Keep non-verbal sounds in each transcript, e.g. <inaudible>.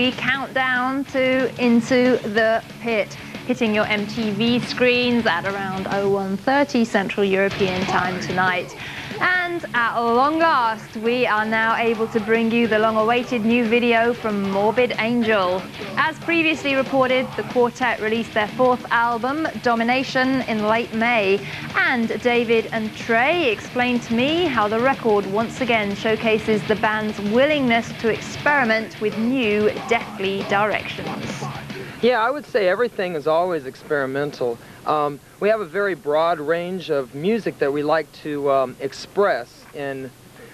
We count down to Into the Pit, hitting your MTV screens at around 0130 Central European Time tonight. And at long last, we are now able to bring you the long-awaited new video from Morbid Angel. As previously reported, the quartet released their fourth album, Domination, in late May. And David and Trey explained to me how the record once again showcases the band's willingness to experiment with new, deathly directions. Yeah, I would say everything is always experimental. Um, we have a very broad range of music that we like to um, express and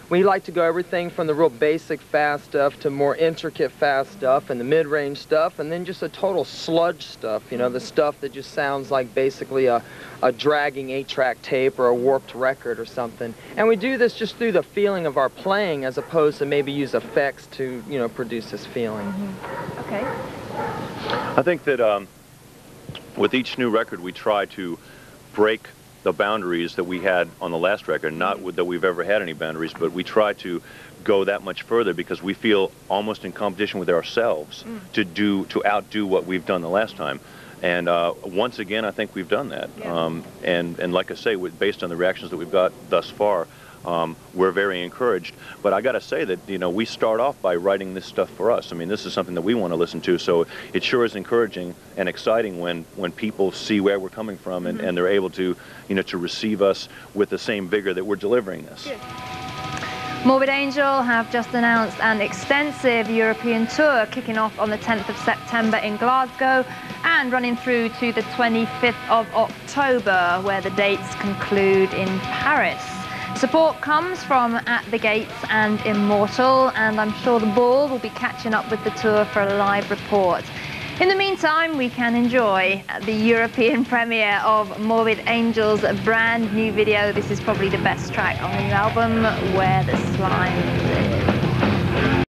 we like to go everything from the real basic fast stuff to more intricate fast stuff and the mid-range stuff and then just a total sludge stuff, you know, the stuff that just sounds like basically a, a dragging 8-track tape or a warped record or something. And we do this just through the feeling of our playing as opposed to maybe use effects to, you know, produce this feeling. Mm -hmm. Okay. I think that um, with each new record, we try to break the boundaries that we had on the last record. Not that we've ever had any boundaries, but we try to go that much further because we feel almost in competition with ourselves mm. to do to outdo what we've done the last time. And uh, once again, I think we've done that. Yeah. Um, and and like I say, based on the reactions that we've got thus far, um, we're very encouraged. But I got to say that you know we start off by writing this stuff for us. I mean, this is something that we want to listen to. So it sure is encouraging and exciting when when people see where we're coming from and, mm -hmm. and they're able to you know to receive us with the same vigor that we're delivering this. Good. Morbid Angel have just announced an extensive European tour kicking off on the 10th of September in Glasgow and running through to the 25th of October where the dates conclude in Paris. Support comes from At the Gates and Immortal, and I'm sure the ball will be catching up with the tour for a live report. In the meantime, we can enjoy the European <laughs> premiere of Morbid Angel's brand new video. This is probably the best track on the album, Where the Slime Lives.